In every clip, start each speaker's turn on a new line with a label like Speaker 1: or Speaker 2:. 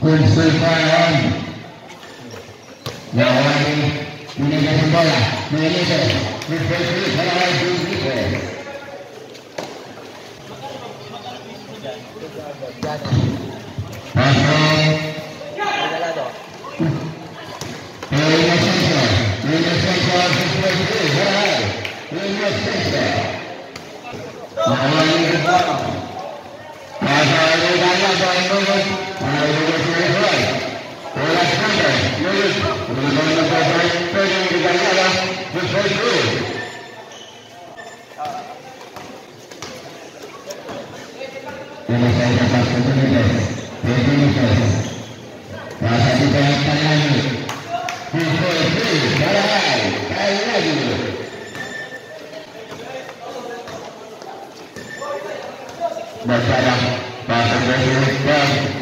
Speaker 1: Green Street firearm. Now winding. Menezes to get some money. We need to get some money. We need to get some money. Thank you. Indonesia Bahasa Indonesia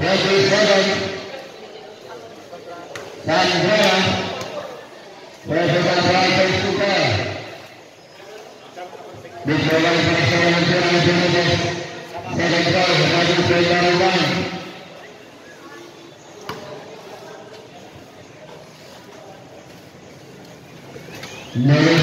Speaker 1: Thank you, Seven. Never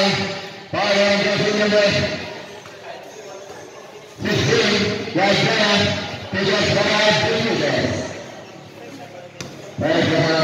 Speaker 1: pas pas Indonesia, sistem wajah tiga sekarang Indonesia. Baik,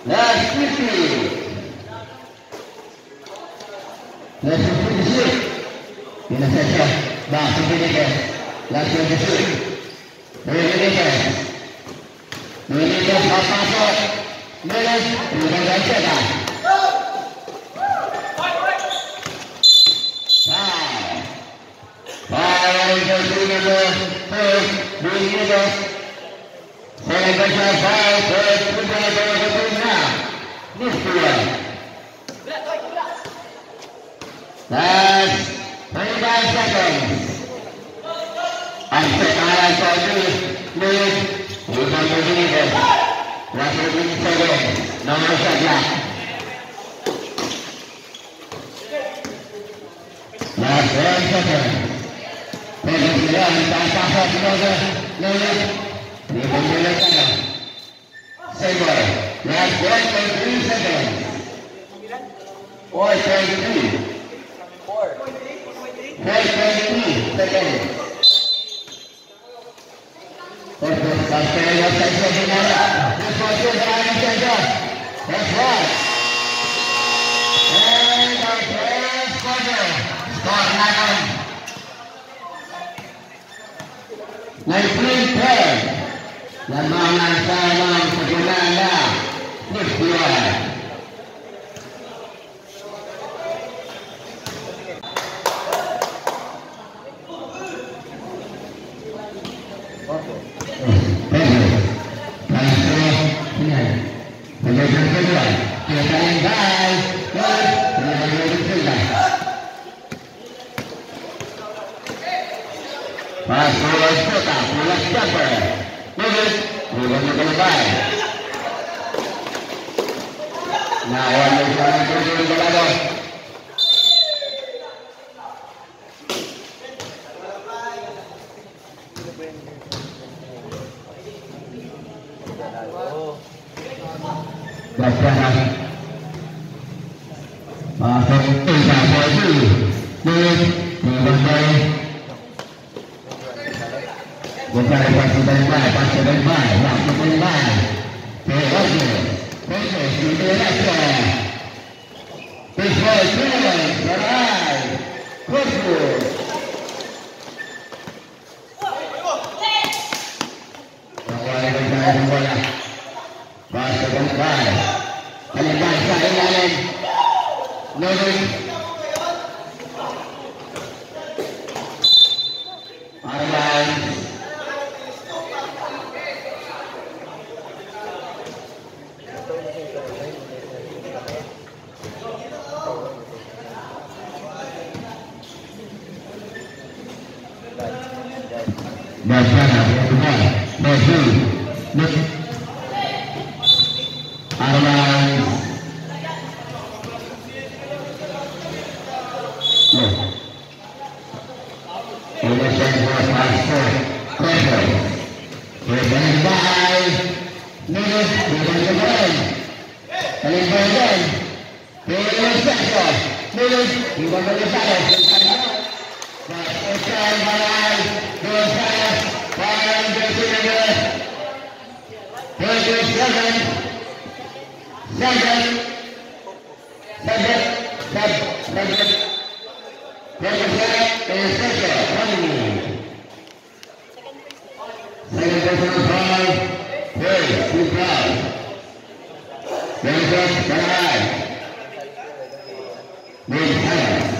Speaker 1: Last 50 Langsung pergi Bila saja Langsung pergi Langsung pergi Pergi pergi Pergi apa masuk Milik Bukan baca tak Fire jersey number first, That's 25 seconds. I said, I saw this, Lewis, you can believe it. Last one second. Take it to the. You can Lamangan sawang sa Ginala. Next year. Mas, mas, mas, mas, mas, mas, sama sebenarnya. Nisbah. Bapak Bye-bye. Willis, you want to listen to us. Oscar Malay, Gonzalez, Brian Jessica, Thirty seven, seven, seven, seven, seven, thirty seven, and seven, twenty. Second person five, three, two five. Joseph Malay. Mas, mas,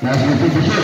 Speaker 1: mas, mas,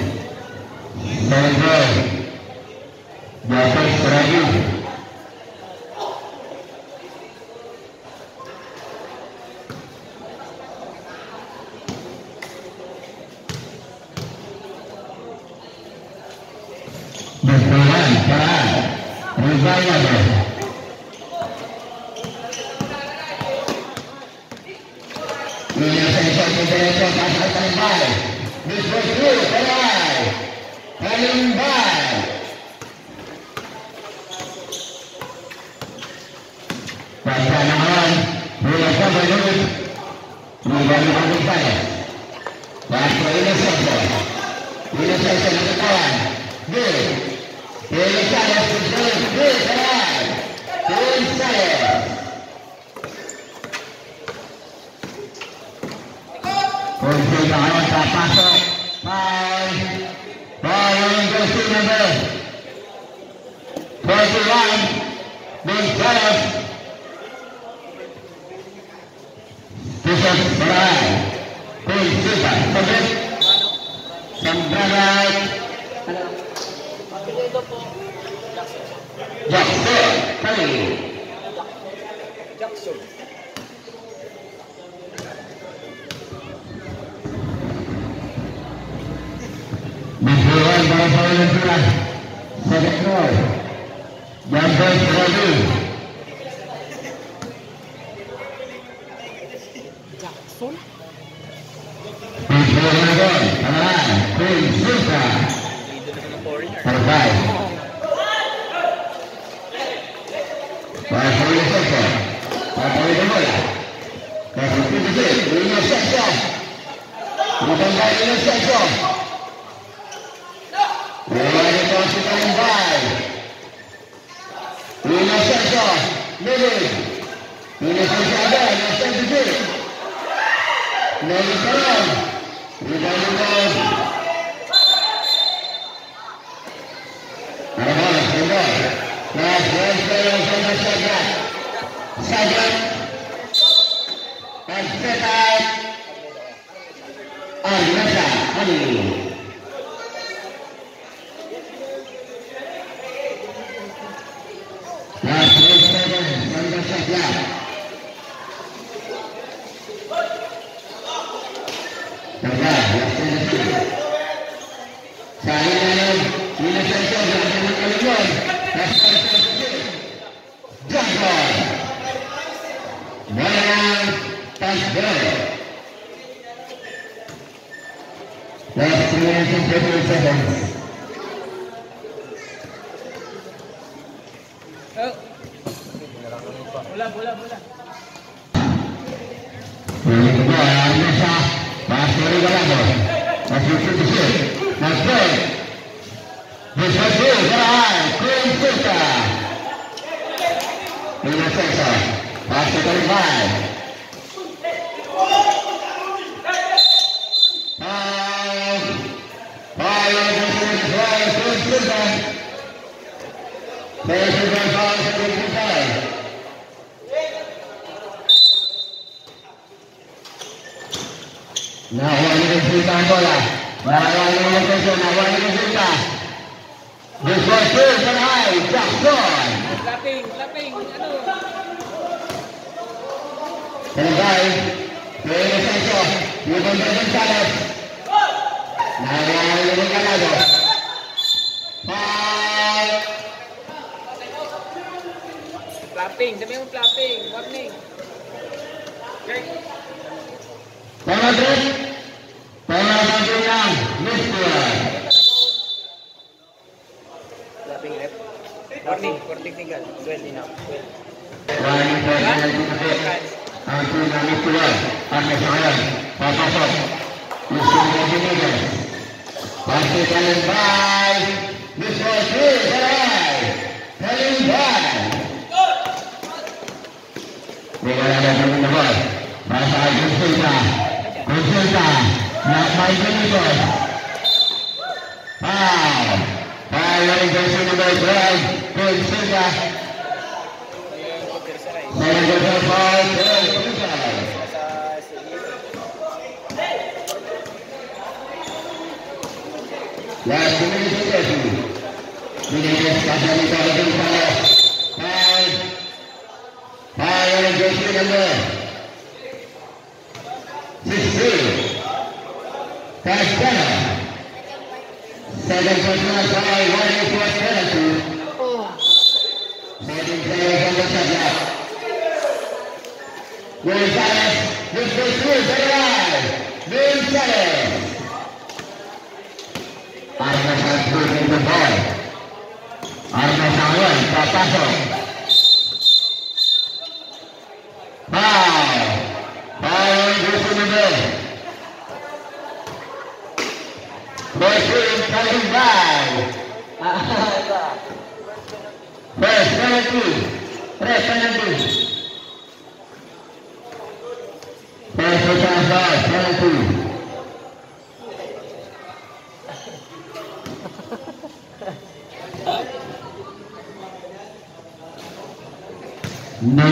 Speaker 2: Ito po. Jackson.
Speaker 1: Jackson. Kali.
Speaker 2: Jackson.
Speaker 1: Disuruhan para para yang sudah. Jackson minutes and 30 seconds.
Speaker 3: Oh. Bola, bola, bola.
Speaker 1: Na huwag resulta ko la. Maraming mga person na huwag resulta. This was two for high, Jackson.
Speaker 3: Clapping, clapping, ano?
Speaker 1: Hello guys. Kaya na sa ito, yung kontrol ng salas. Nahuwag yung kalado.
Speaker 3: Clapping, sabi mo clapping. Warning. Okay.
Speaker 1: Pengadut. Pengadut yang Mr.
Speaker 2: Clapping left. Warning, warning tinggal. 20 now. 20.
Speaker 1: Wani President Bukit. Aku nami keluar. Anda sayang. Papa Sok. rồi. Và sai đến sư trà đến sư trà là bay đến đi rồi. Vào và lên đến sư đi rồi tới đây đến sư trà
Speaker 3: đây
Speaker 1: là cái phơi tới sư trà là sư đi sư trà đi đi Ryan Joshua number 16. Kashkana. Second Joshua one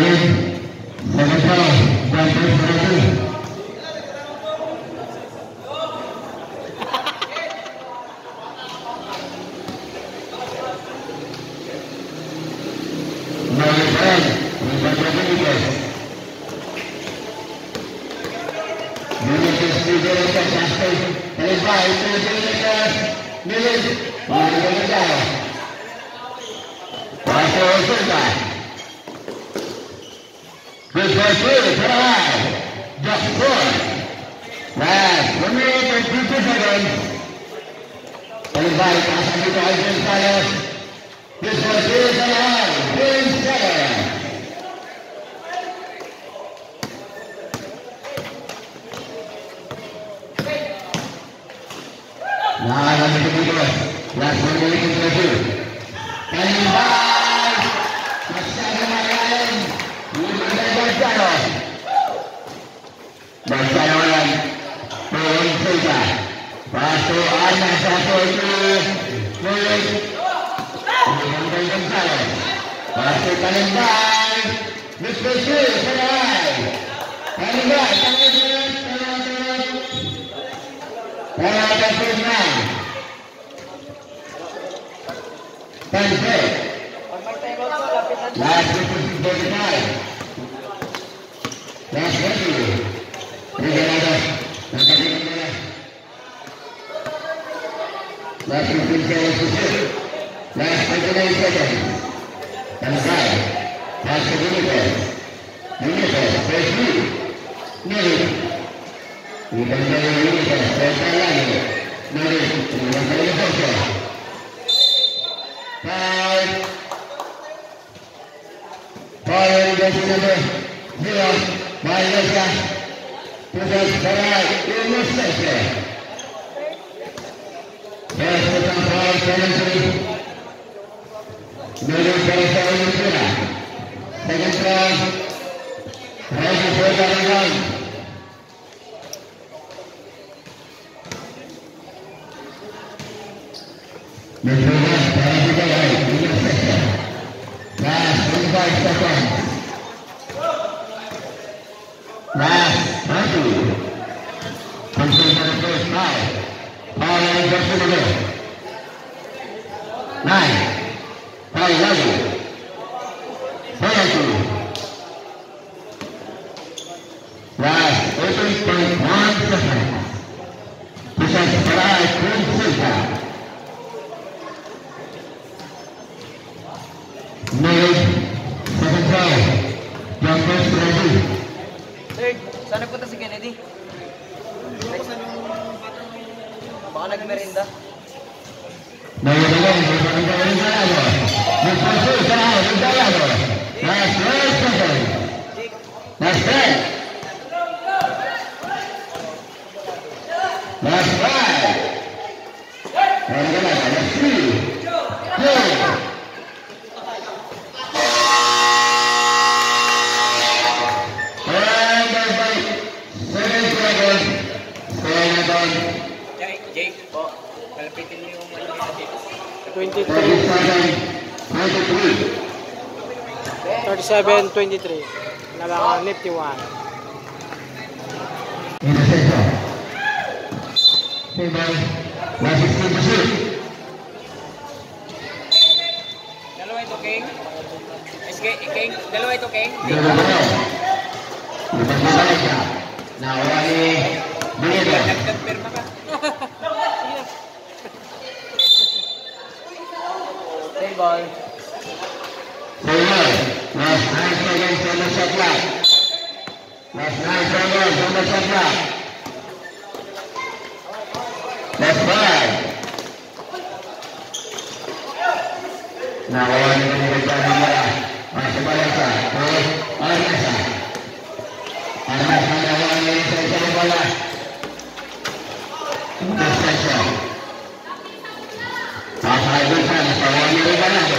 Speaker 1: First Beleza? Vai, vai, vai. Passa a This was you, put alive. Just four. Last, one minute and seconds. Palibay, pasa dito. This was you, put alive. James Salas. Nah, lagi begitu. And 50. Gonzalo. Gonzalo yang turun, Last 59. Last ready. Regalado. Nagkatigan nila. Last 15 seconds to shoot. Last 29 seconds. And five. Pass to Unifor. Unifor. First lead. Nili. Ibang dari Unifor. First lagi. Nili. Ibang dari Unifor. Five. Five. Dari number zero. Vai levar pelas paradas e não se quer. Peço o trabalho para ele. Melhor para ele não tirar. Pega o trabalho. Rege foi da legal. Meu Deus, para de galera, minha festa. Mas não vai estar com a
Speaker 4: 23. Laban Nifty 1.
Speaker 1: Interception. Favor. Magic King to shoot.
Speaker 3: Dalawa ito, King. King. Dalawa ito, King. Dalawa
Speaker 1: ito. Ipag-ibalik siya. Ni Bulito.
Speaker 2: Nagkagpirma
Speaker 1: 9 seconds on the shot clock. Last 9 seconds on the shot clock. Last 5. Nakuha ni Benito ng bola. Masuk balik siya. Terus Arnasa. Arnasa nakuha ni Benito ng bola. Distansya. Papagutan sa wali Ricardo. Gala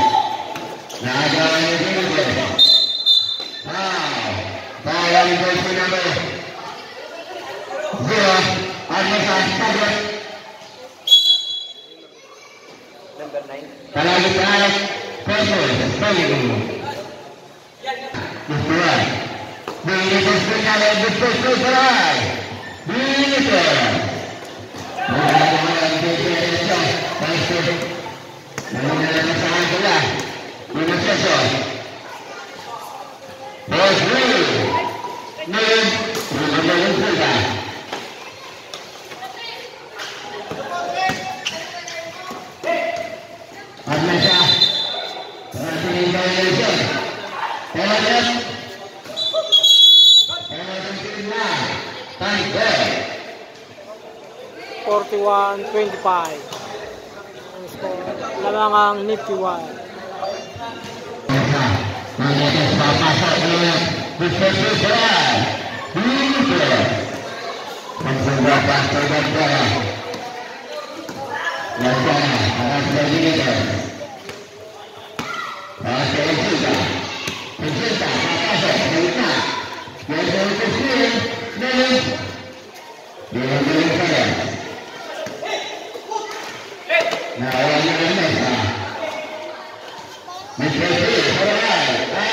Speaker 1: Pinapagsakan. Sayang, Gonzales. Mr. Cruz, Halal. Gonzales. Konsentrasi Arnasa. Anak Rodriguez. Naga Rodriguez. Foul. Foul yang jersey number zero. Arnasa Sabret.
Speaker 2: Number 9.
Speaker 1: Kalau kita. Penalti
Speaker 4: 41-25 ang score lamangang 51
Speaker 1: menjadi nah orangnya ini Mr.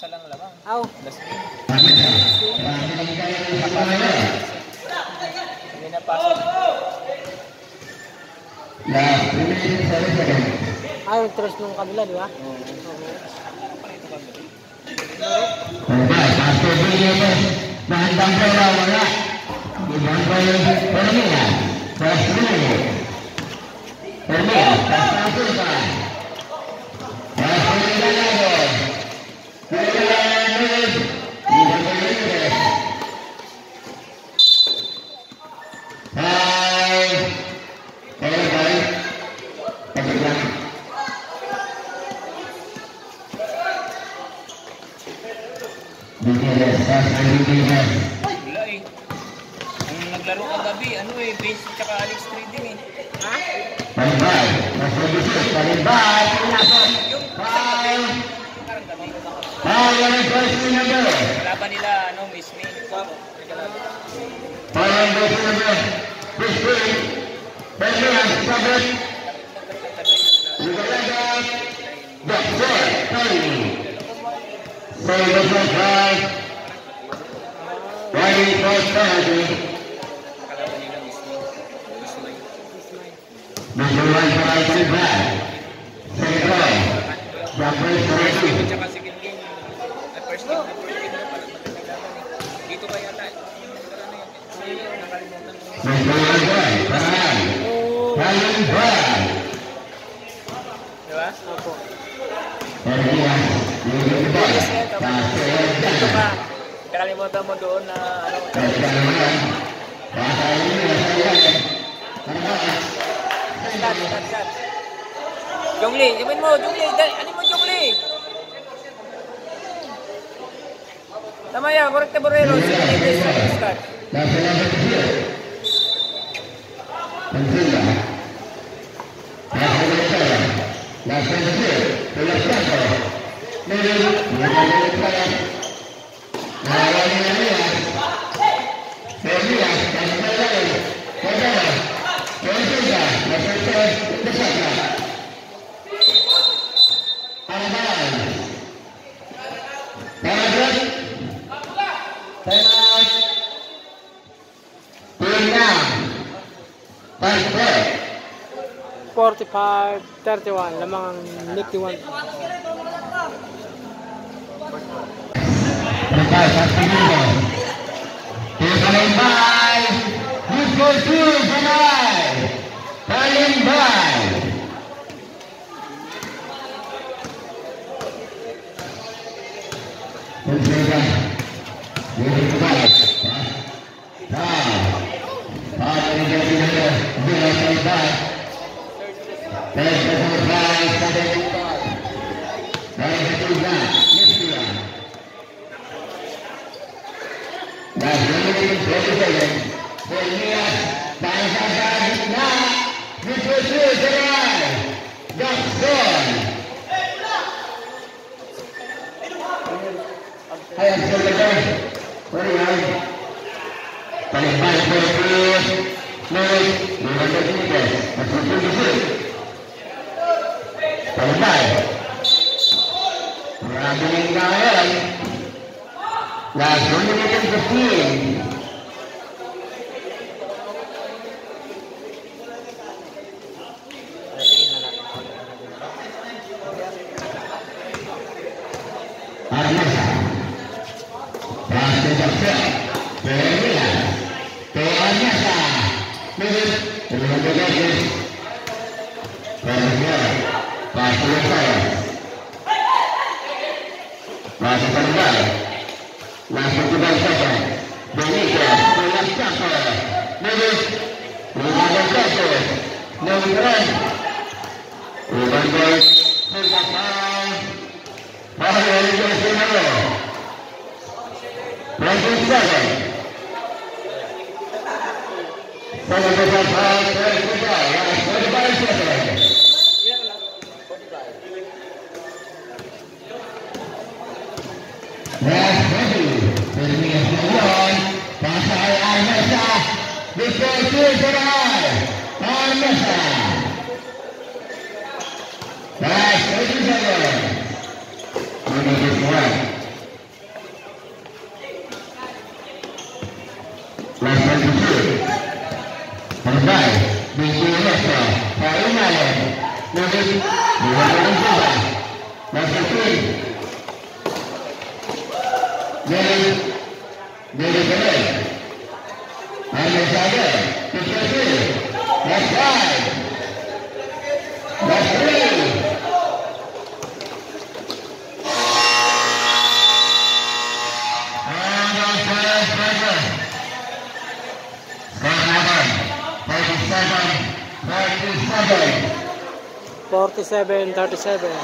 Speaker 3: Ayo terus lamang.
Speaker 4: Aw. Hindi nung kabila, di ba?
Speaker 3: Oo.
Speaker 1: Bahan bangkai
Speaker 3: Nakalimutan mo doon na ano. Jongli, Jongli. Jongli? Tama ya, correct
Speaker 4: 45, 31, lamang 51.
Speaker 1: Rapaz, tá seguindo. Pensa lá embaixo. Desconfio, jamais. Tá ali embaixo. Vamos jogar. Vamos recuperar. Tá? Tá. Tá, ele já tem ver a saudade. Pede Gracias. Moving. Number three. Moving. Moving away. And it's again. It's right here. That's five. That's three. And that's the last measure. Seven. Thirty-seven.
Speaker 4: Forty seven thirty seven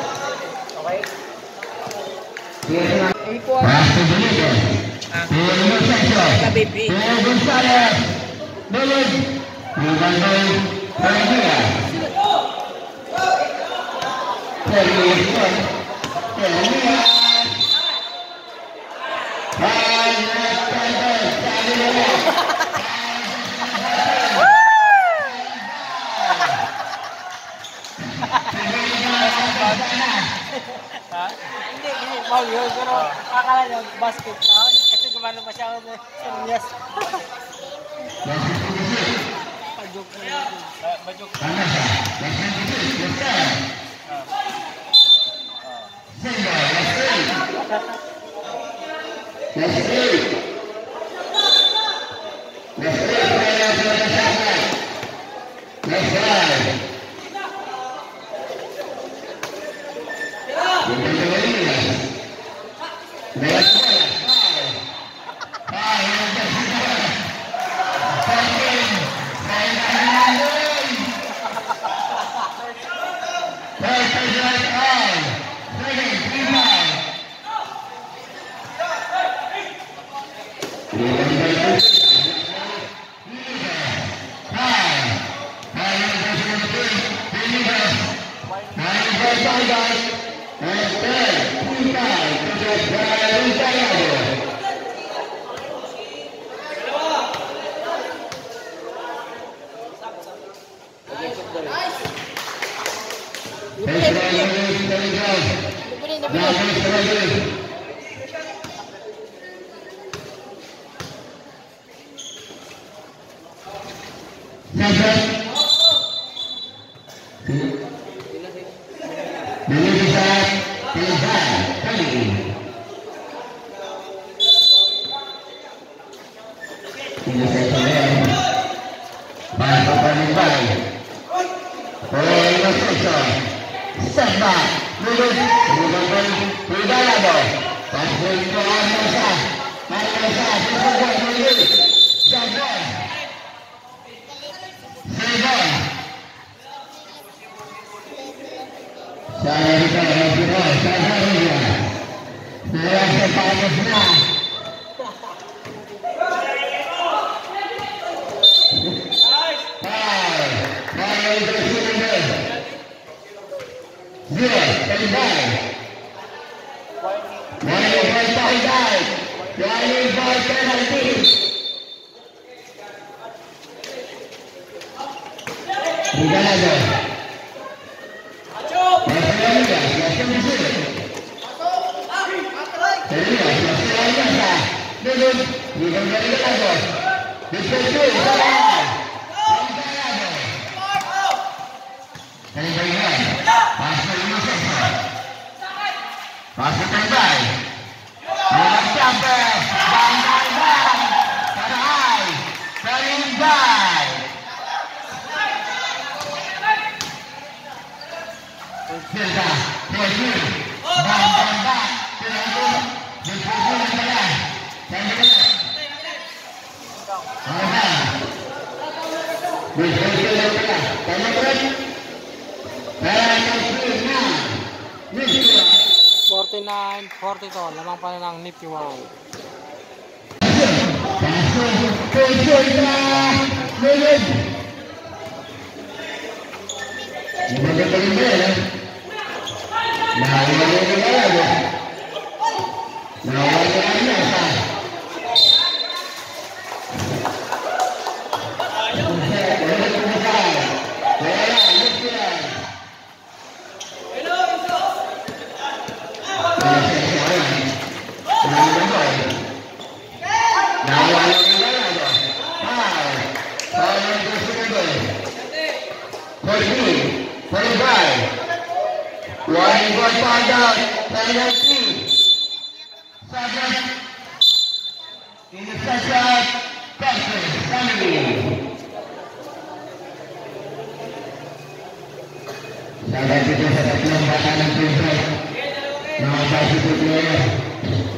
Speaker 1: Ha ha ha!
Speaker 4: Hindi, hindi. Mau yun. Pero akala basket. Ako. Serious. Pajok mo yun.
Speaker 3: Pajok.
Speaker 1: Right. Brigada. Masuk tembak. Menang sampai. Bang Bang Bang. Terai. Terindah. 49
Speaker 4: 40 to lamang pala nang
Speaker 1: Nahawala ka na yan. Nahawala ka. Saudara kita satu lomba kanan pintu. Nama saya itu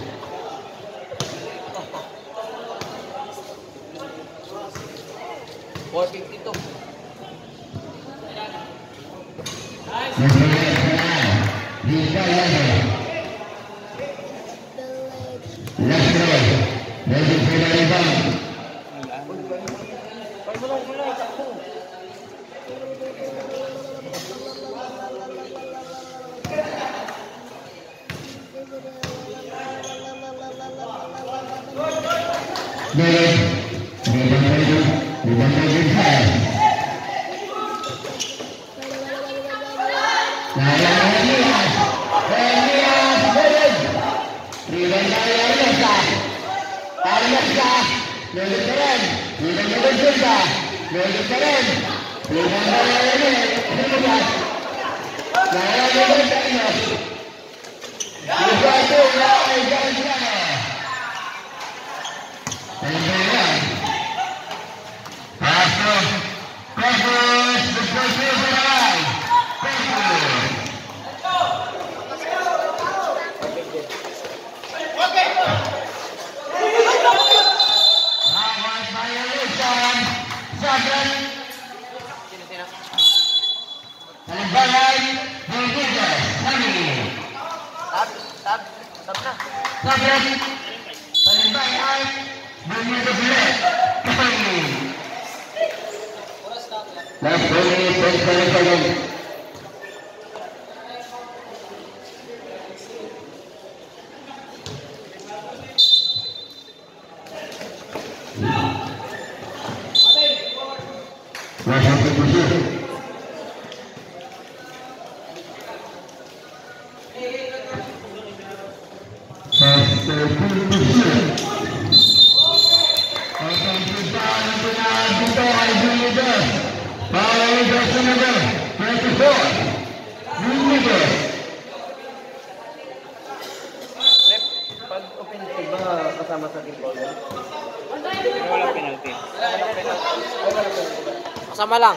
Speaker 4: 让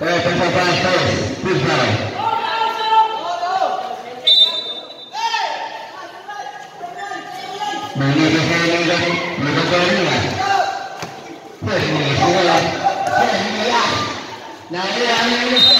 Speaker 1: É, tem que botar as coisas. Pisar. Mana besar mana, mana kau ni? Pergi ni, pergi ni, pergi ni. Nanti, nanti.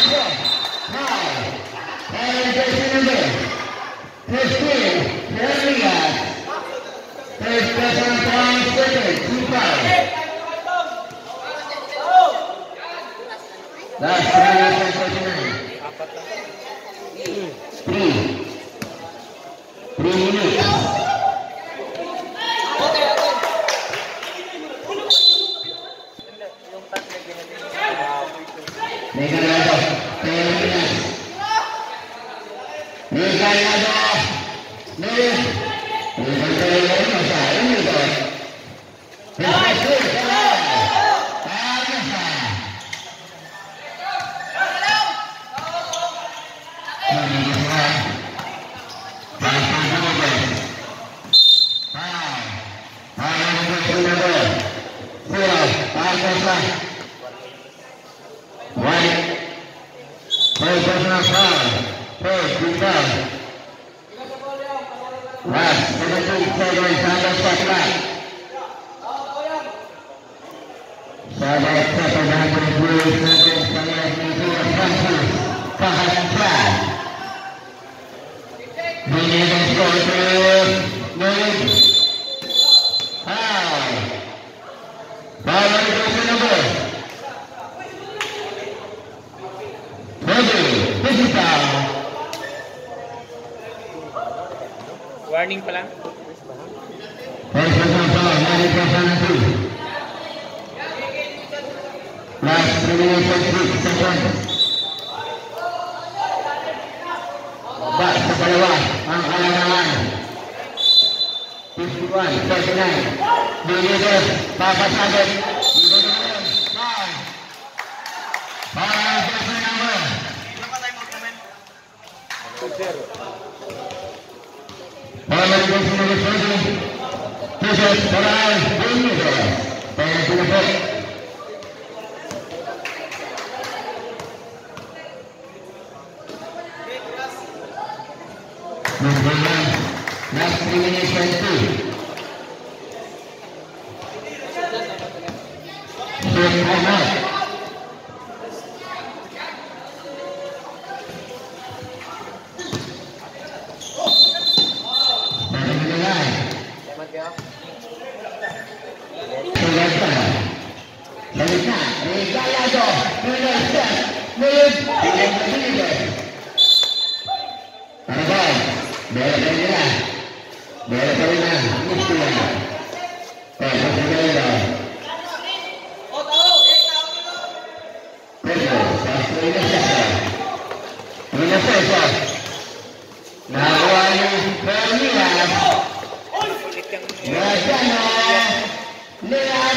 Speaker 3: Warning pa Last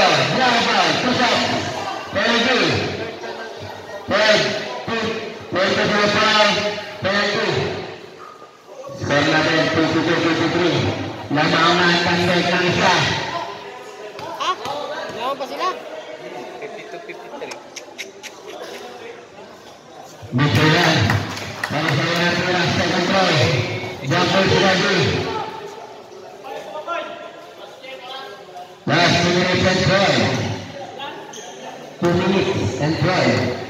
Speaker 1: bawah, yang bawah, and drive. Two minutes and drive.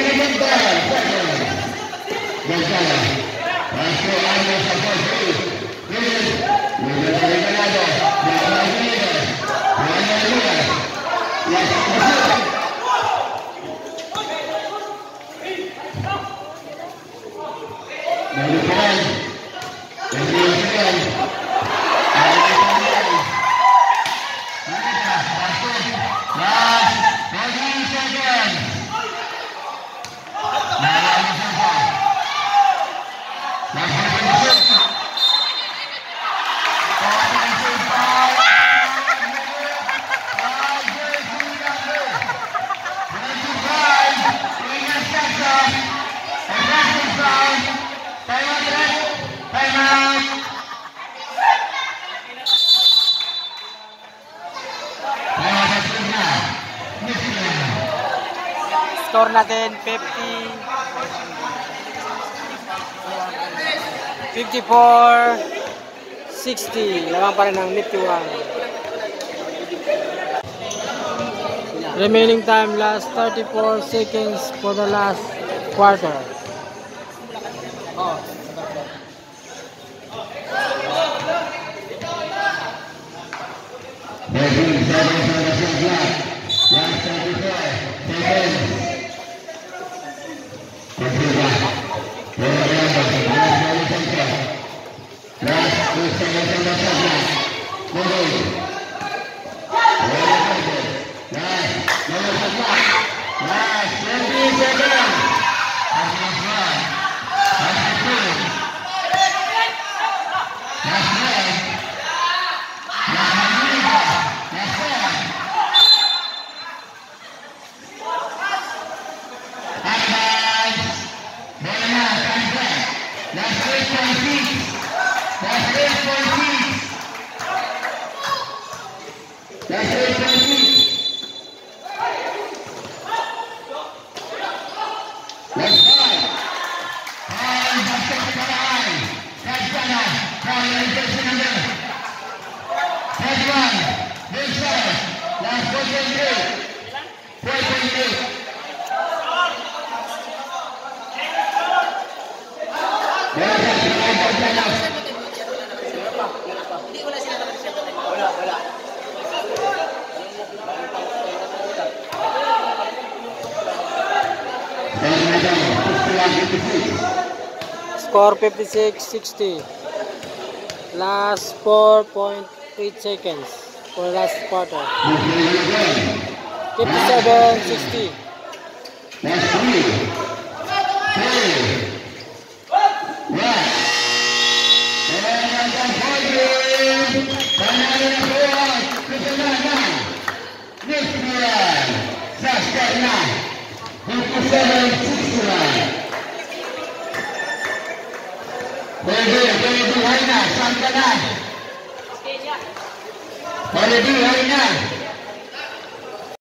Speaker 1: quiere montar? A Jorge. De La La La
Speaker 4: natin 50 54 60 lamang pa rin ng 51 remaining time last 34 seconds for the last quarter.
Speaker 1: Last 20 seconds. That's enough run.
Speaker 4: 456.60 last 4.8 seconds for last quarter. 57.60